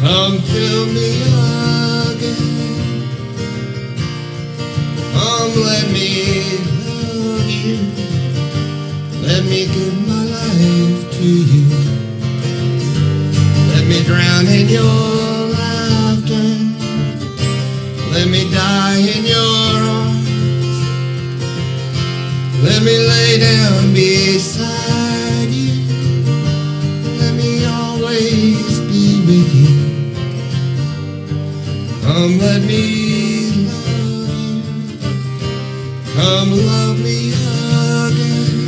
Come fill me again. Come let me love you. Let me give my life to you. Let me drown in your laughter. Let me die in your arms. Let me lay down beside Come let me love. Come love me again.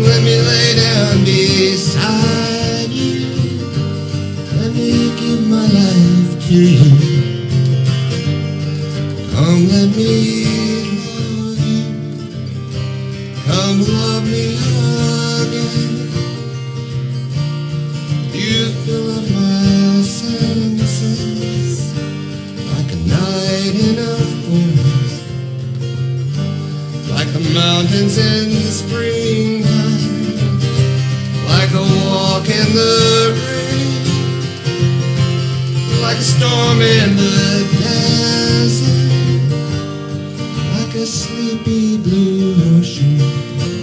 Let me lay down beside me give my life to you. Come let me love you. Come love me again. You fill up my senses like a night in a forest, like the mountains in the springtime, like a walk in the a storm in the desert, like a sleepy blue ocean.